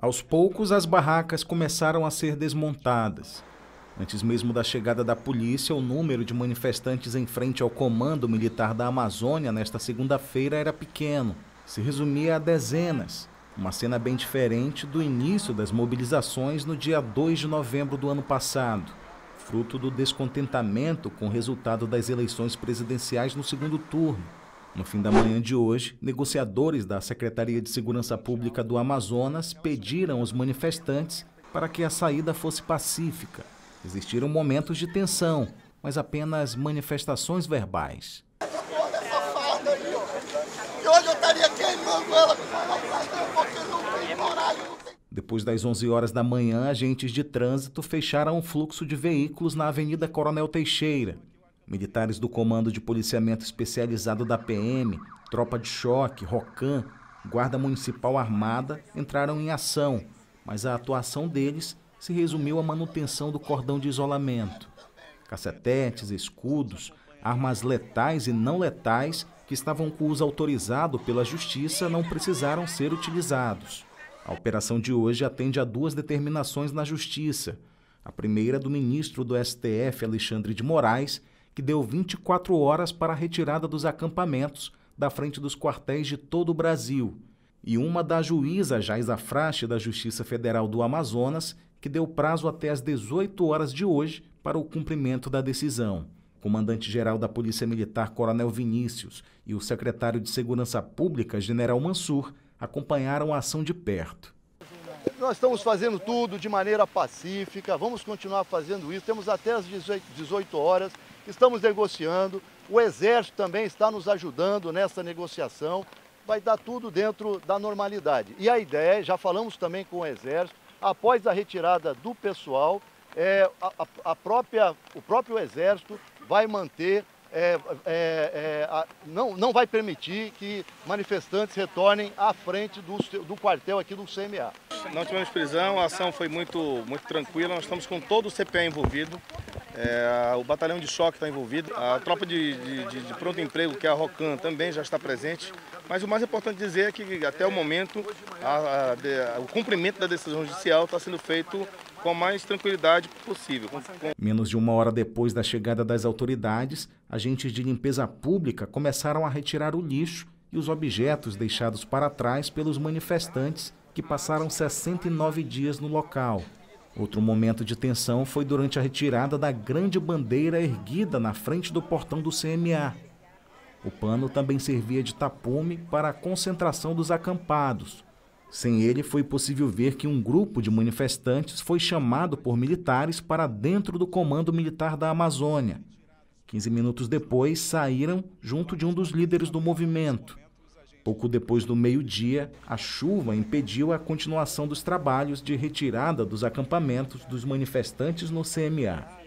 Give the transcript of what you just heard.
Aos poucos, as barracas começaram a ser desmontadas. Antes mesmo da chegada da polícia, o número de manifestantes em frente ao Comando Militar da Amazônia nesta segunda-feira era pequeno, se resumia a dezenas. Uma cena bem diferente do início das mobilizações no dia 2 de novembro do ano passado, fruto do descontentamento com o resultado das eleições presidenciais no segundo turno. No fim da manhã de hoje, negociadores da Secretaria de Segurança Pública do Amazonas pediram aos manifestantes para que a saída fosse pacífica. Existiram momentos de tensão, mas apenas manifestações verbais. Depois das 11 horas da manhã, agentes de trânsito fecharam o fluxo de veículos na Avenida Coronel Teixeira. Militares do Comando de Policiamento Especializado da PM, Tropa de Choque, ROCAM, Guarda Municipal Armada entraram em ação, mas a atuação deles se resumiu à manutenção do cordão de isolamento. Cacetetes, escudos, armas letais e não letais que estavam com uso autorizado pela Justiça não precisaram ser utilizados. A operação de hoje atende a duas determinações na Justiça. A primeira do ministro do STF, Alexandre de Moraes, que deu 24 horas para a retirada dos acampamentos da frente dos quartéis de todo o Brasil, e uma da juíza Jaisa Frache da Justiça Federal do Amazonas, que deu prazo até às 18 horas de hoje para o cumprimento da decisão. Comandante-geral da Polícia Militar, Coronel Vinícius, e o secretário de Segurança Pública, General Mansur, acompanharam a ação de perto. Nós estamos fazendo tudo de maneira pacífica, vamos continuar fazendo isso. Temos até as 18 horas, estamos negociando. O Exército também está nos ajudando nessa negociação. Vai dar tudo dentro da normalidade. E a ideia, já falamos também com o Exército, após a retirada do pessoal, é, a, a própria, o próprio Exército vai manter, é, é, é, a, não, não vai permitir que manifestantes retornem à frente do, do quartel aqui do CMA. Não tivemos prisão, a ação foi muito, muito tranquila, nós estamos com todo o CPE envolvido. É, o batalhão de choque está envolvido, a tropa de, de, de, pronto emprego, que é a ROCAN, também já está presente. Mas o mais importante dizer é que até o momento a, a, o cumprimento da decisão judicial está sendo feito com a mais tranquilidade possível. Menos de uma hora depois da chegada das autoridades, agentes de limpeza pública começaram a retirar o lixo e os objetos deixados para trás pelos manifestantes que passaram 69 dias no local. Outro momento de tensão foi durante a retirada da grande bandeira erguida na frente do portão do CMA. O pano também servia de tapume para a concentração dos acampados. Sem ele, foi possível ver que um grupo de manifestantes foi chamado por militares para dentro do Comando Militar da Amazônia. 15 minutos depois, saíram junto de um dos líderes do movimento. Pouco depois do meio-dia, a chuva impediu a continuação dos trabalhos de retirada dos acampamentos dos manifestantes no CMA.